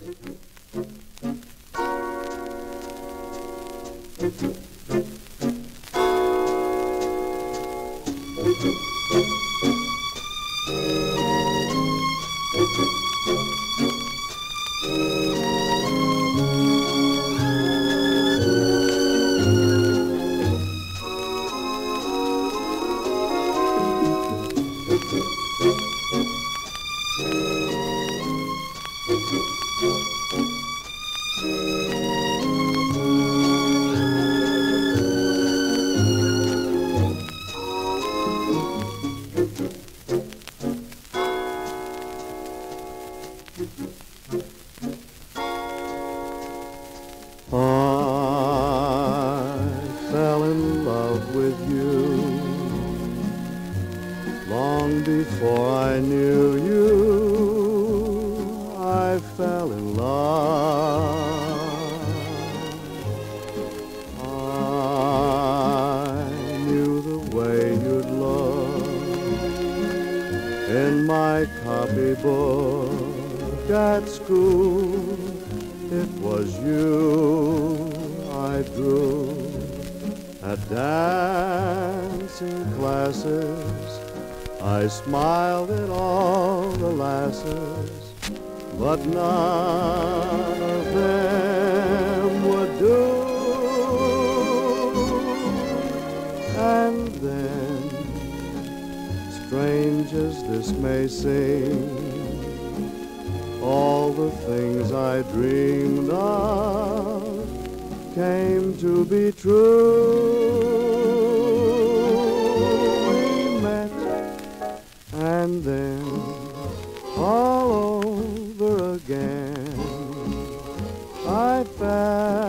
I fell in love with you long before I knew you. I fell in love. I knew the way you'd look in my copybook at school. It was you I drew at dancing classes. I smiled at all the lasses, but none of them would do. And then, strange as this may seem, all the things I dreamed of came to be true. We met and then all over again I fell.